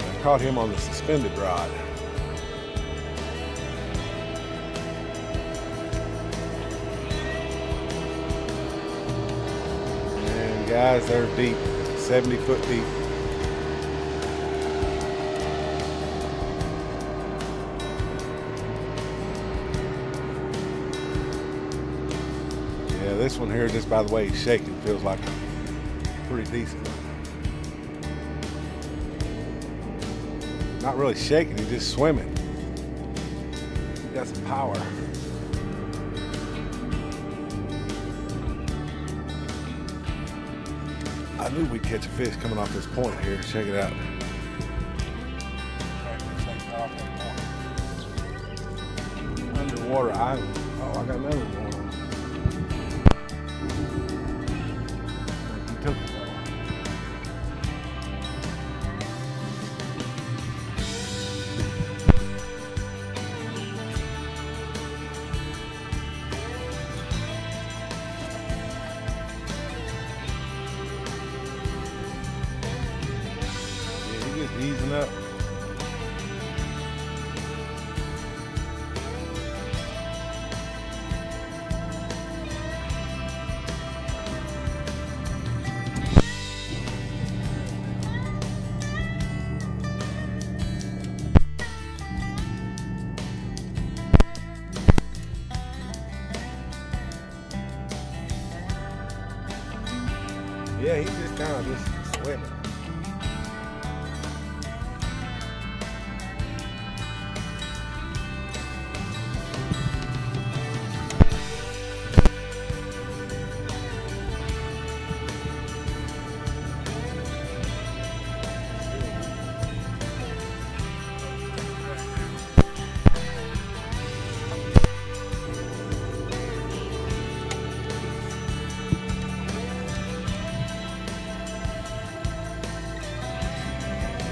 I caught him on the suspended rod. And guys, they're deep, 70 foot deep. This one here, just by the way he's shaking, feels like pretty decent. Not really shaking, he's just swimming. Got some power. I knew we'd catch a fish coming off this point here. Check it out.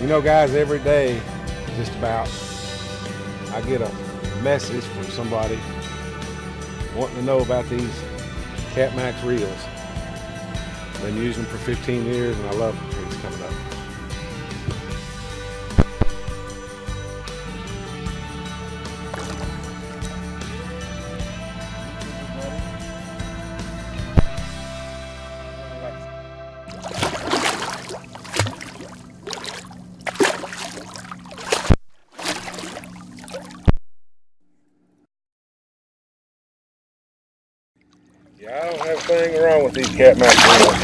You know, guys, every day, just about, I get a message from somebody wanting to know about these Cat Max reels. Been using them for 15 years, and I love the wrong with these Catmax reels.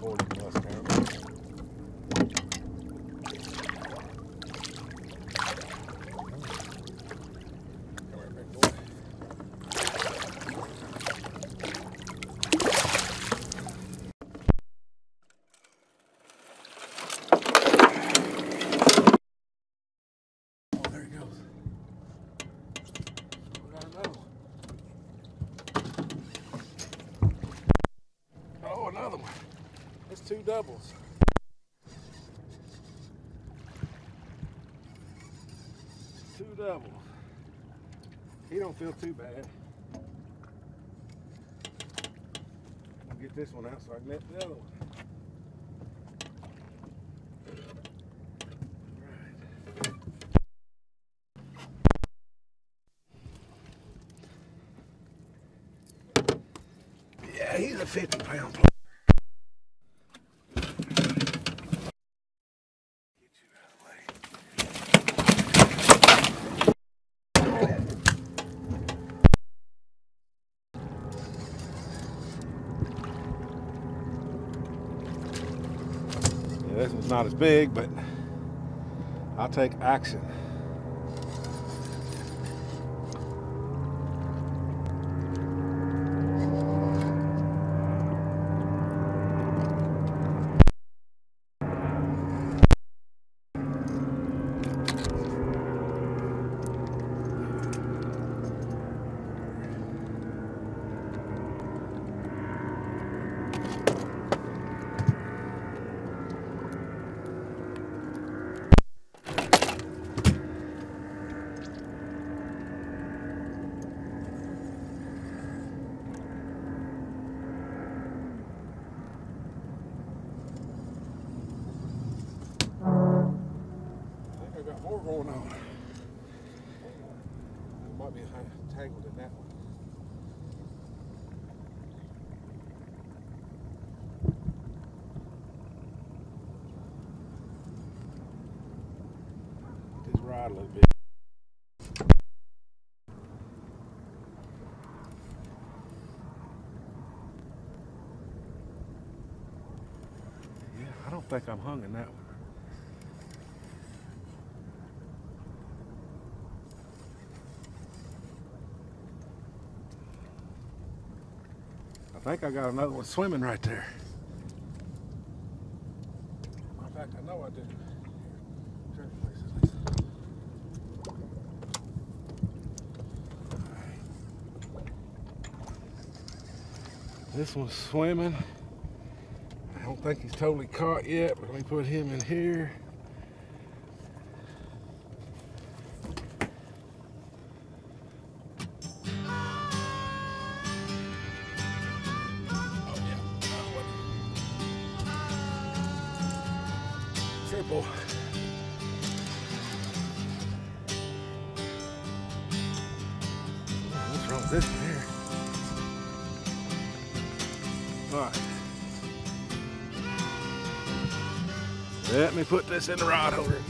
Forty plus pounds. Come here, big boy. Oh, there he goes. I don't know. Oh, another one. That's two doubles. Two doubles. He don't feel too bad. I'll get this one out so I can net the other one. Yeah, he's a 50 pound player. Yeah, this not as big, but I'll take action. Don't think I'm hung in that one. I think I got another one swimming right there. In fact, I know I. This one's swimming. Think he's totally caught yet, but let me put him in here. Holder.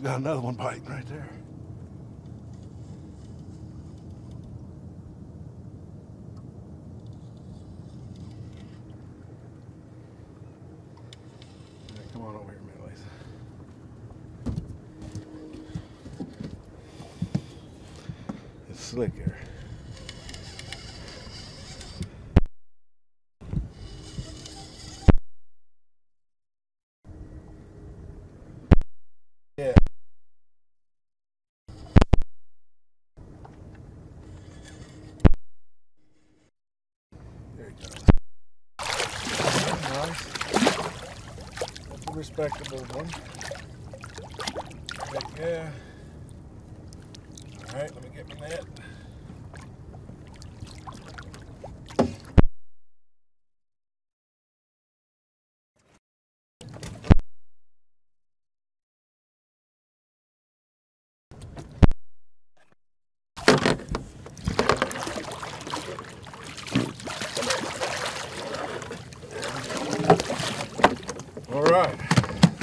Got another one biting right there. Yeah, come on over here, man, Lisa. It's slick here. Yeah. There you go. Nice. That's a respectable one. Heck yeah. Alright, let me get my net.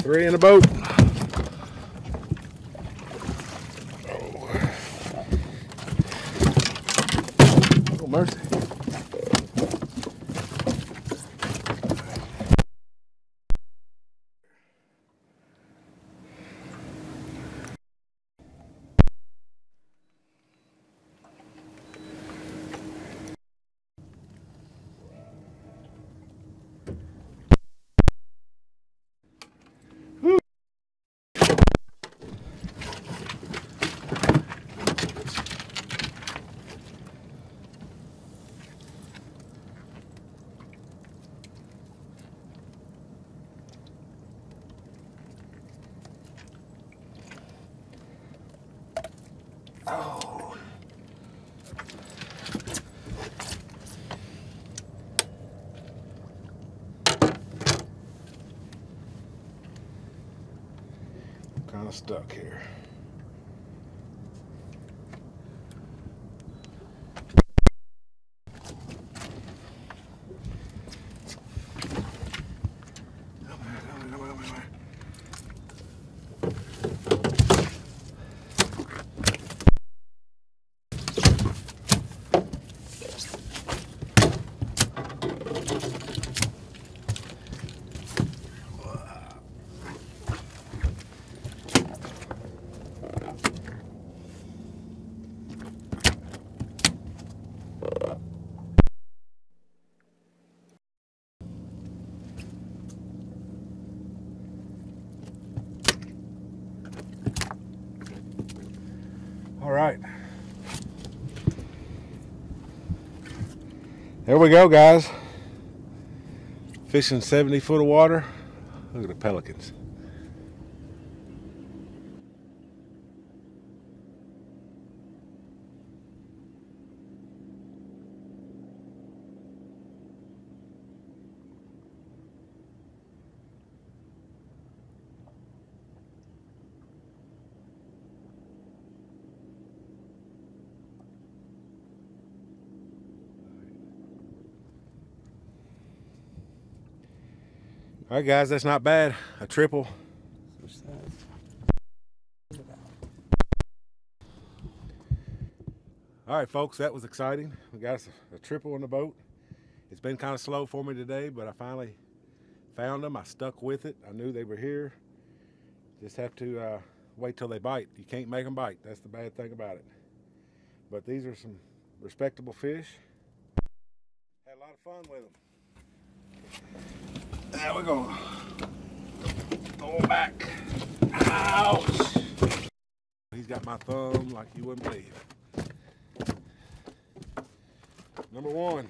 Three in the boat. Oh, mercy. Oh. Kind of stuck here. All right. There we go, guys. Fishing 70 foot of water. Look at the pelicans. All right, guys, that's not bad. A triple. All right, folks, that was exciting. We got a, a triple in the boat. It's been kind of slow for me today, but I finally found them. I stuck with it. I knew they were here. Just have to uh, wait till they bite. You can't make them bite. That's the bad thing about it. But these are some respectable fish. Had a lot of fun with them. There we go. Going back. Ouch. He's got my thumb like you wouldn't believe. Number one.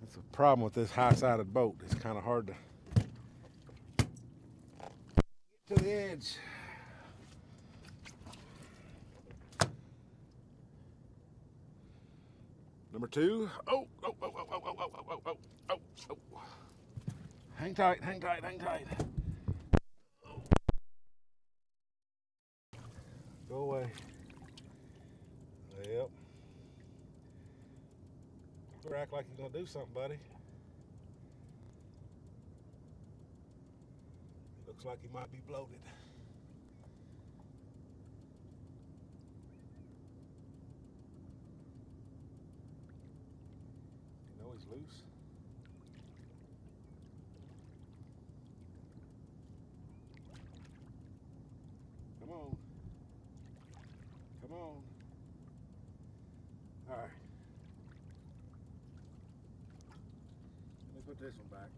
That's a problem with this high-sided boat. It's kind of hard to get to the edge. Number two. Oh, oh, oh, oh, oh, oh, oh, oh, oh, oh, oh. Hang tight, hang tight, hang tight. Go away. Yep. You act like you're gonna do something, buddy. Looks like he might be bloated. You loose. Come on. Come on. All right. Let me put this one back.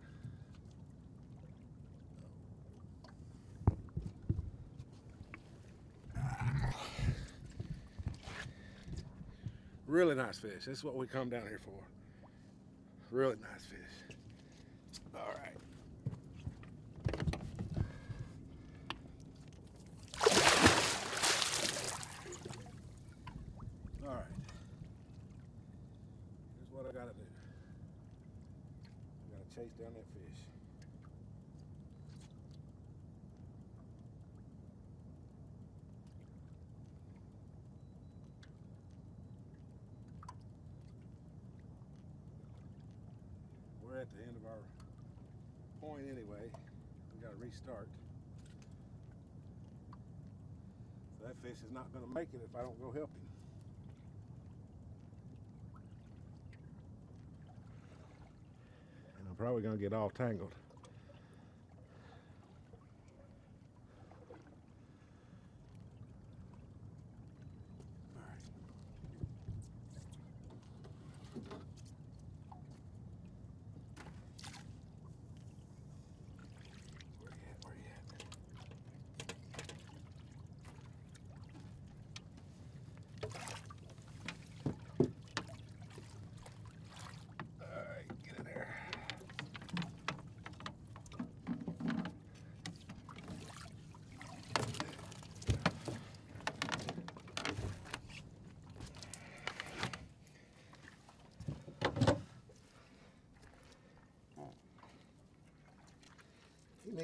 Really nice fish. This is what we come down here for. Really nice fish. All right. All right. Here's what I gotta do. I gotta chase down that fish. at the end of our point anyway. We got to restart. So that fish is not going to make it if I don't go help him. And I'm probably going to get all tangled.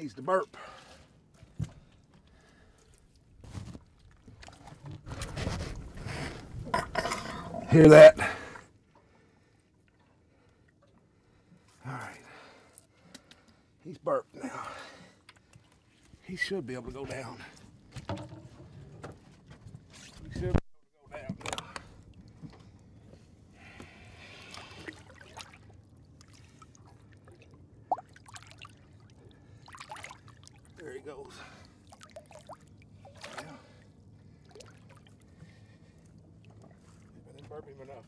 Needs to burp. Hear that? All right. He's burped now. He should be able to go down. He should goes. Yeah. I didn't burp him enough.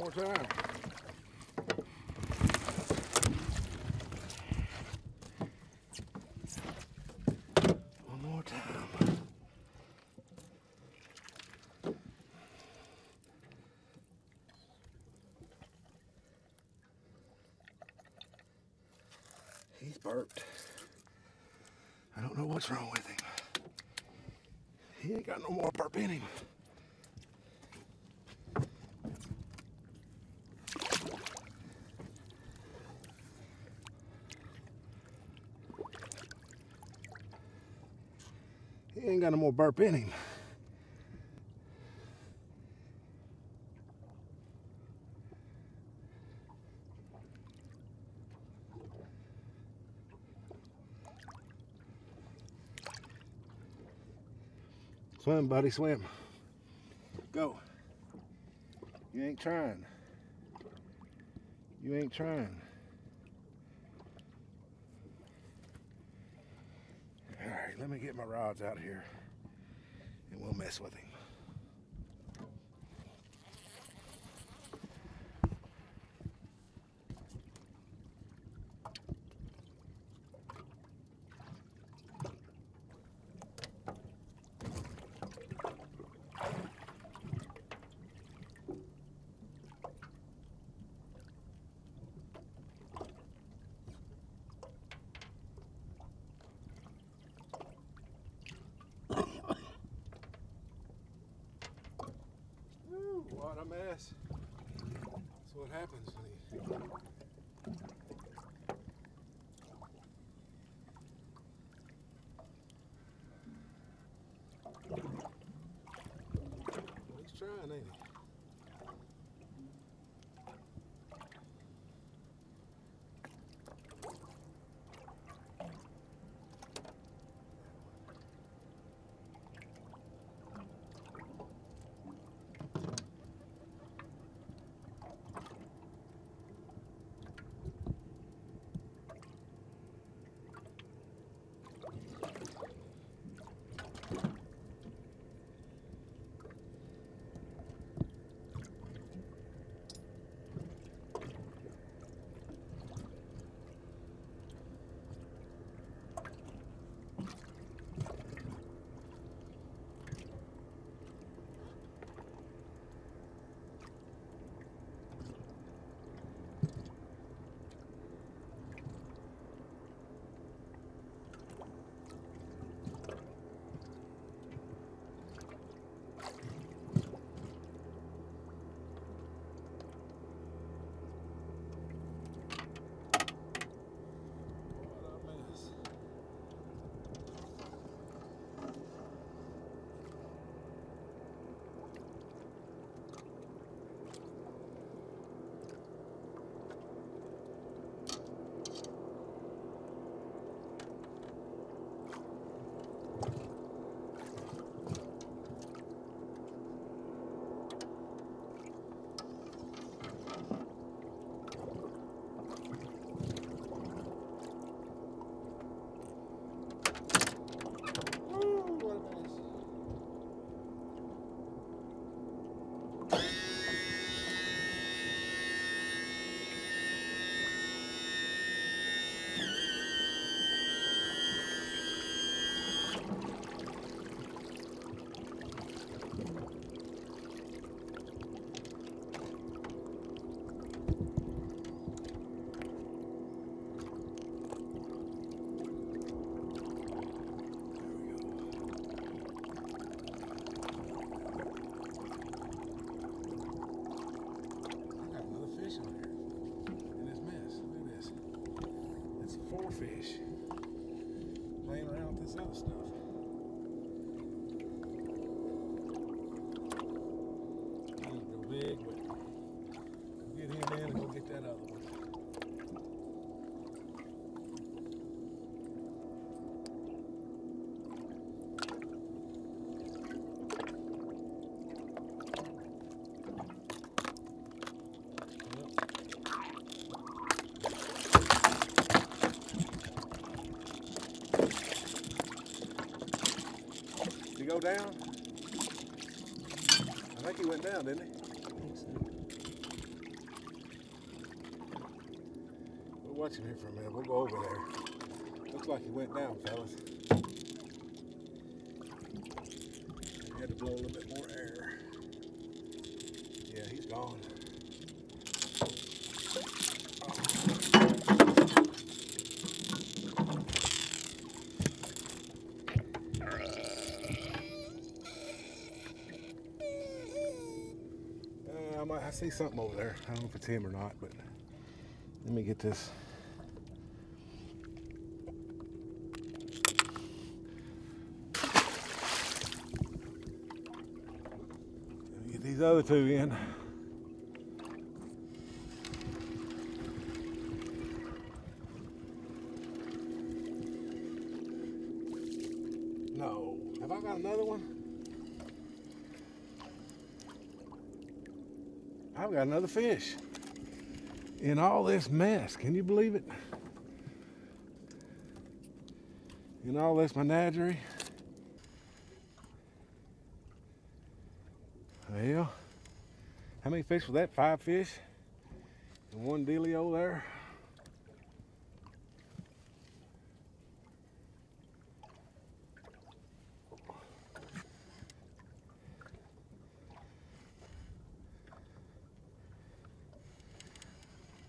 More time. One more time. He's burped. I don't know what's wrong with him. He ain't got no more burp in him. Ain't got no more burp in him. Swim, buddy, swim. Go. You ain't trying. You ain't trying. Let me get my rods out here and we'll mess with him. A mess. That's what happens when you down? I think he went down, didn't he? We'll watch him here for a minute. We'll go over there. Looks like he went down, fellas. We had to blow a little bit more air. Yeah, he's gone. Uh, I might I see something over there. I don't know if it's him or not, but let me get this. Let me Get these other two in. No. Have I got another one? I've got another fish in all this mess. Can you believe it? In all this menagerie. Well, how many fish was that? Five fish? And one dealio there?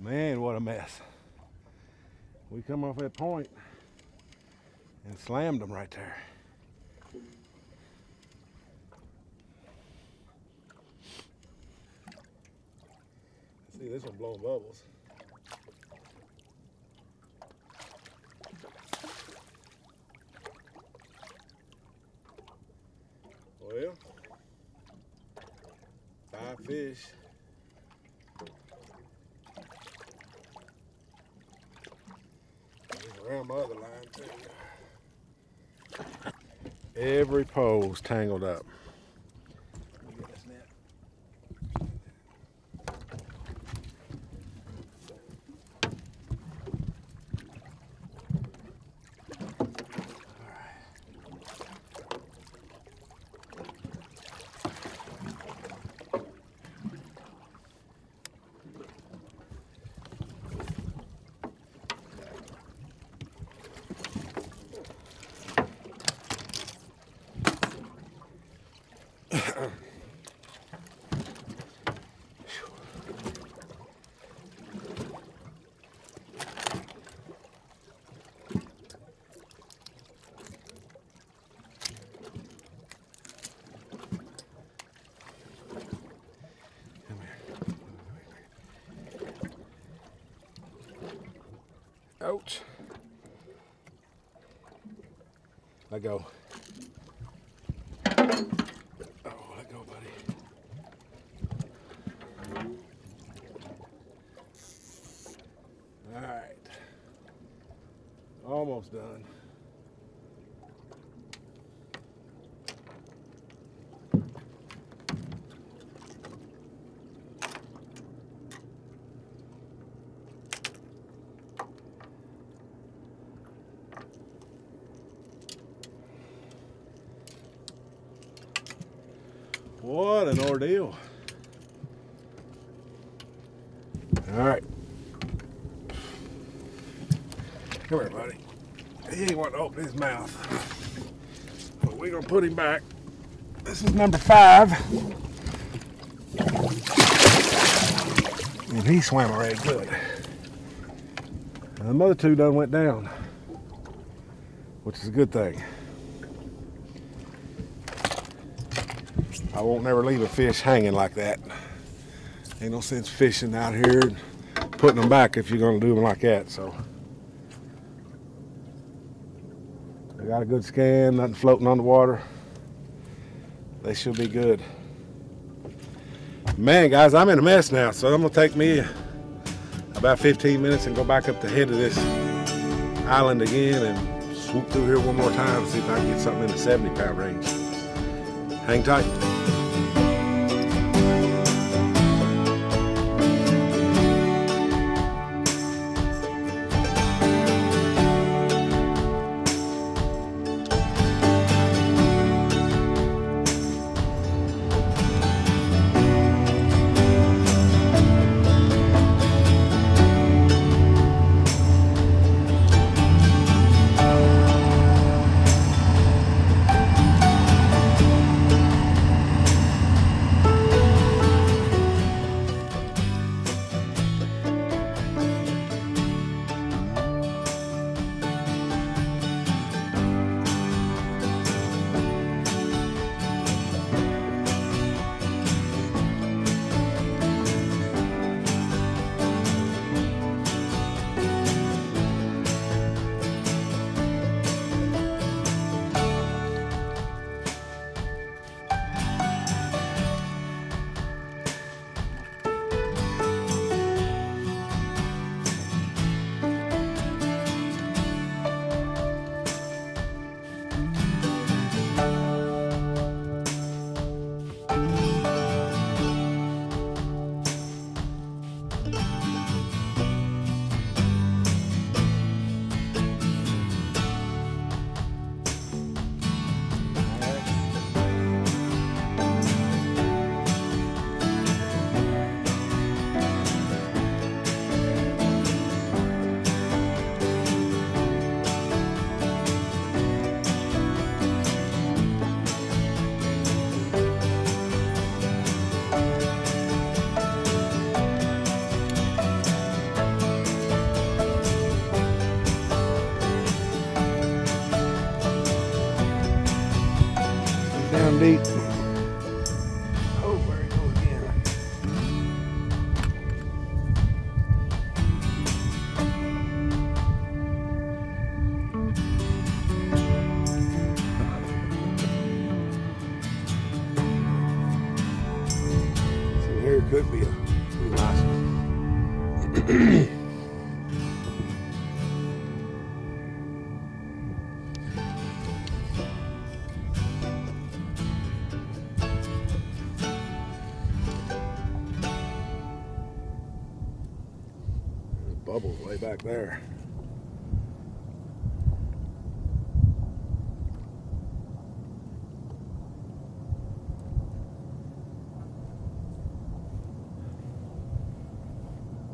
Man, what a mess. We come off that point and slammed them right there. See, this one blowing bubbles. Well, five fish. Around my other line too. Every pole's tangled up. Ouch. Let go. Oh, let go, buddy. All right. Almost done. What an ordeal. All right. Come here, buddy. He ain't want to open his mouth. But we're going to put him back. This is number five. And he swam already good. And the other two done went down, which is a good thing. I won't never leave a fish hanging like that. Ain't no sense fishing out here and putting them back if you're gonna do them like that. So I got a good scan, nothing floating on the water. They should be good. Man, guys, I'm in a mess now, so I'm gonna take me about 15 minutes and go back up the head of this island again and swoop through here one more time, see if I can get something in the 70 pound range. Hang tight. Bubbles way back there.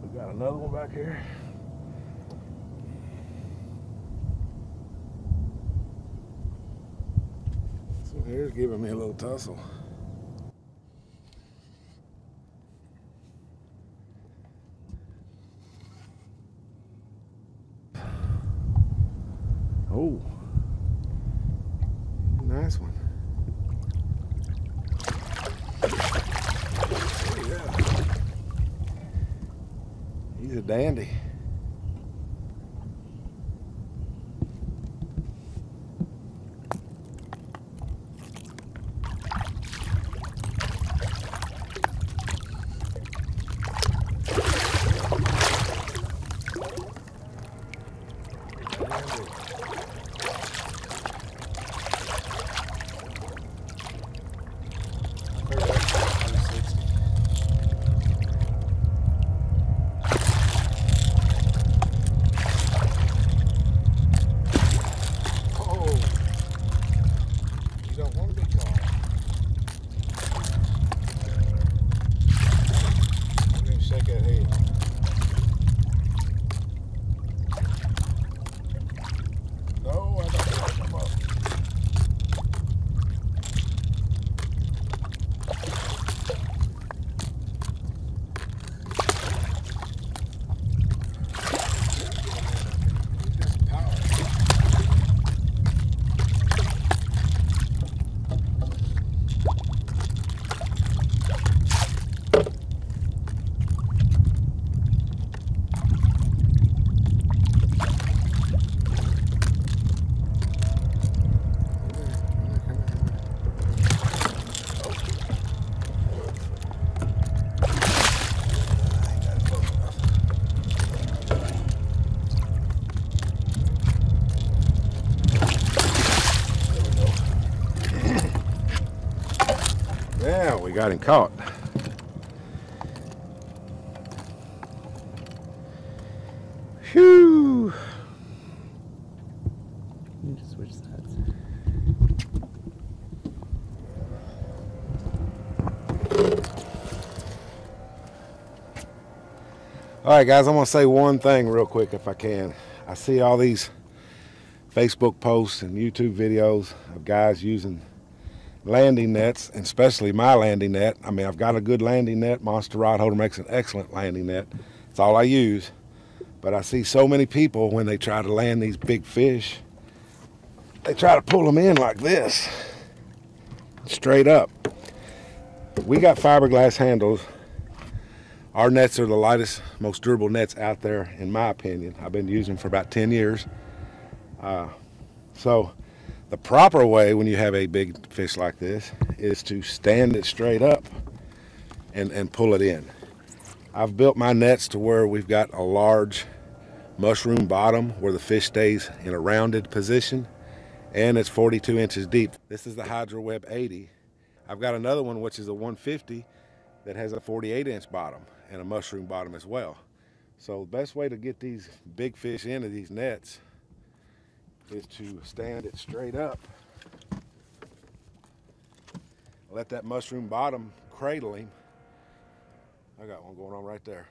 We got another one here. So here's giving me a little tussle. Got him caught. Whew. All right, guys, I'm going to say one thing real quick if I can. I see all these Facebook posts and YouTube videos of guys using landing nets, and especially my landing net. I mean, I've got a good landing net. Monster Rod Holder makes an excellent landing net. It's all I use. But I see so many people when they try to land these big fish, they try to pull them in like this, straight up. We got fiberglass handles our nets are the lightest, most durable nets out there, in my opinion. I've been using them for about 10 years. Uh, so the proper way when you have a big fish like this is to stand it straight up and, and pull it in. I've built my nets to where we've got a large mushroom bottom where the fish stays in a rounded position and it's 42 inches deep. This is the Hydro-Web 80. I've got another one which is a 150 that has a 48 inch bottom and a mushroom bottom as well. So the best way to get these big fish into these nets is to stand it straight up. Let that mushroom bottom cradle him. I got one going on right there.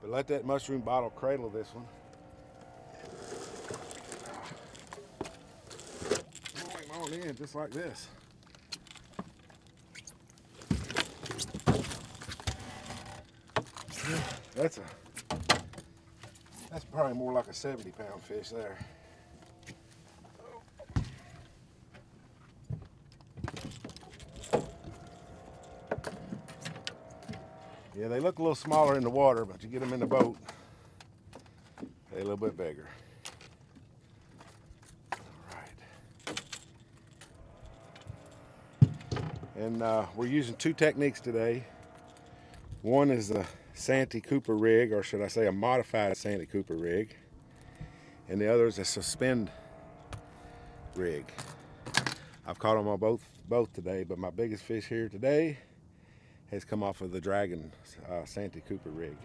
But let that mushroom bottle cradle this one. on in just like this. That's a that's probably more like a 70 pound fish there. Yeah, they look a little smaller in the water, but you get them in the boat, they're a little bit bigger. And uh, we're using two techniques today. One is a Santee Cooper rig, or should I say a modified Santee Cooper rig. And the other is a suspend rig. I've caught them on both, both today, but my biggest fish here today has come off of the Dragon uh, Santee Cooper rig.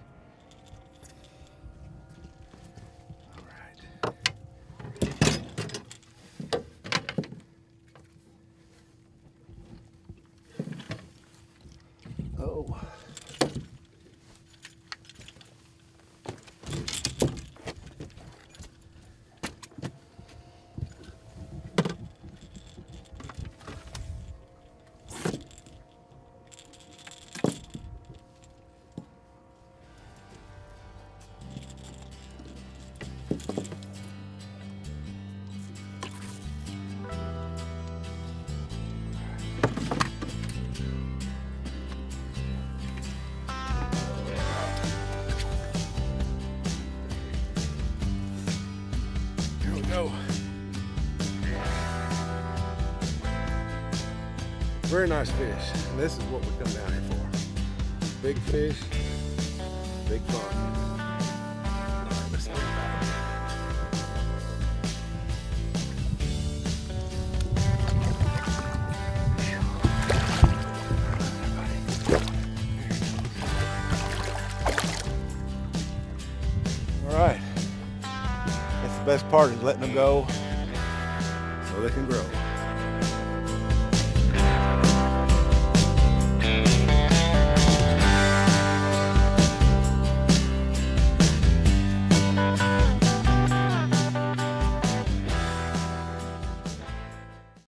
Very nice fish. And this is what we come down here for. Big fish, big fun. Best part is letting them go so they can grow.